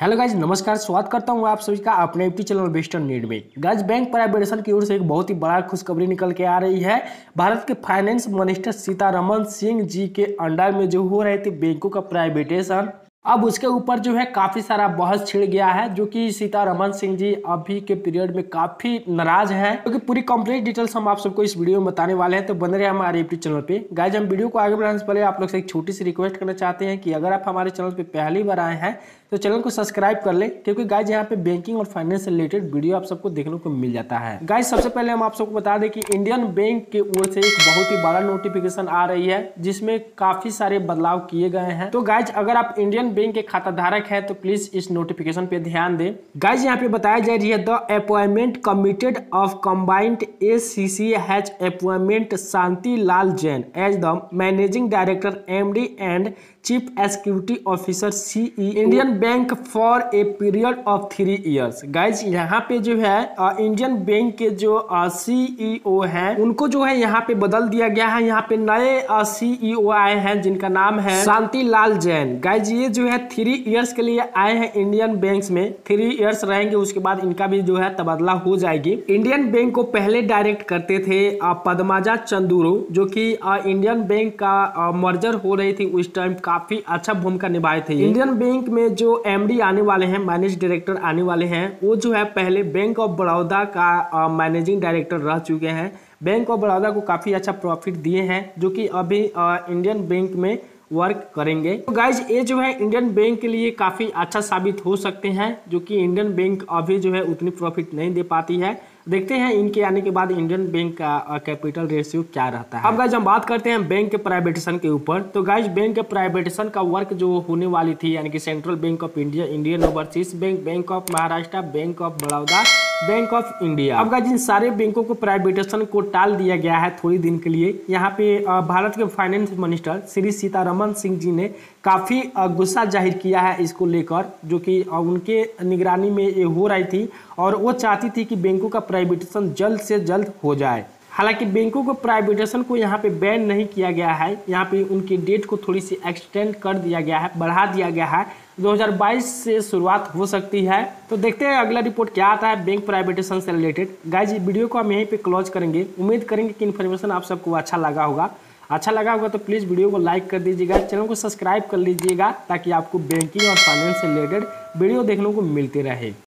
Hello guys नमस्कार, स्वागत करता हूँ आप सभी का अपने यूट्यूब चैनल वेस्टर्न नीड में। गाइज़ बैंक प्राइवेटेशन की ओर से एक बहुत ही बड़ा खुशखबरी निकल के आ रही है। भारत के फाइनेंस मिनिस्टर सीतारमन सिंह जी के अंडर में जो हो रहे थे, बैंकों का प्राइवेटेशन अब उसके ऊपर जो है काफ़ी सारा बहस छिड़ गया है, जो कि सीतारमन सिंह जी अभी के पीरियड में काफ़ी नाराज़ हैं। क्योंकि तो पूरी कंप्लीट डिटेल्स हम आप सबको इस वीडियो में बताने वाले हैं तो बन रहे हमारे यूट्यूब चैनल पे। गाइज़ हम वीडियो को आगे बढ़ाने से पहले आप लोग से एक छोटी सी रिक्वेस्ट करना चाहते हैं कि अगर आप हमारे चैनल पे पहली बार आए हैं तो चैनल को सब्सक्राइब कर ले, क्योंकि गाइज़ यहाँ पे बैंकिंग और फाइनेंस रिलेटेड वीडियो आप सबको देखने को मिल जाता है। गाइज़ सबसे पहले हम आप सबको बता दें कि इंडियन बैंक की ओर से एक बहुत ही बड़ा नोटिफिकेशन आ रही है, जिसमें काफ़ी सारे बदलाव किए गए हैं। तो गाइज़ अगर आप इंडियन बैंक के खाता धारक है तो प्लीज़ इस नोटिफिकेशन पे ध्यान दें। गाइज़ यहाँ पे बताया जा रही है the appointment committee of combined A C C hatch appointment Shanti Lal Jain as the managing director M D and chief executive officer CE Indian bank for a period of three years guys यहाँ पे जो है Indian bank के जो CEO हैं, उनको जो है यहाँ पे बदल दिया गया है। यहाँ पे नए सीईओ आए हैं, जिनका नाम है शांति लाल जैन गाइज़ ये जो है थ्री इयर्स के लिए आए हैं इंडियन बैंक में थ्री इयर्स रहेंगे, उसके बाद इनका भी जो है तबादला हो जाएगी। इंडियन बैंक को पहले डायरेक्ट करते थे पदमाजा चंदुरु, जो कि इंडियन बैंक का मर्जर हो रही थी उस टाइम काफ़ी अच्छा भूमिका निभाए थे इंडियन बैंक में जो एमडी आने वाले हैं मैनेज डायरेक्टर आने वाले हैं, वो जो है पहले बैंक ऑफ़ बड़ौदा का मैनेजिंग डायरेक्टर रह चुके हैं। बैंक ऑफ़ बड़ौदा को काफ़ी अच्छा प्रॉफिट दिए हैं, जो कि अभी इंडियन बैंक में वर्क करेंगे। तो गाइज़ ये जो है इंडियन बैंक के लिए काफ़ी अच्छा साबित हो सकते हैं, जो कि इंडियन बैंक अभी जो है उतनी प्रॉफिट नहीं दे पाती है। देखते हैं इनके आने के बाद इंडियन बैंक का कैपिटल रेशियो क्या रहता है। अब गाइज़ हम बात करते हैं बैंक के प्राइवेटेशन के ऊपर। तो गाइज़ बैंक के प्राइवेटेशन का वर्क जो होने वाली थी, यानी कि central bank of India Indian overseas bank bank of Maharashtra bank of Baroda bank of India अब गाइज़ इन सारे बैंकों को प्राइवेटेशन को टाल दिया गया है थोड़ी दिन के लिए। यहाँ पे भारत के फाइनेंस मिनिस्टर श्री सीतारमन सिंह जी ने काफ़ी गुस्सा ज़ाहिर किया है इसको लेकर, जो कि उनके निगरानी में ये हो रही थी और वो चाहती थी कि बैंकों का प्राइवेटेशन जल्द से जल्द हो जाए। हालाँकि बैंकों को प्राइवेटेशन को यहाँ पे बैन नहीं किया गया है। यहाँ पे उनकी डेट को थोड़ी सी एक्सटेंड कर दिया गया है, बढ़ा दिया गया है। 2022 से शुरुआत हो सकती है। तो देखते हैं अगला रिपोर्ट क्या आता है बैंक प्राइवेटेशन से रिलेटेड। गाइज़ वीडियो को हम यहीं पे क्लोज करेंगे। उम्मीद करेंगे कि इन्फॉर्मेशन आप सबको अच्छा लगा होगा। अच्छा लगा होगा तो प्लीज़ वीडियो को लाइक कर दीजिएगा, चैनल को सब्सक्राइब कर लीजिएगा, ताकि आपको बैंकिंग और फाइनेंस से रिलेटेड वीडियो देखने को मिलते रहे।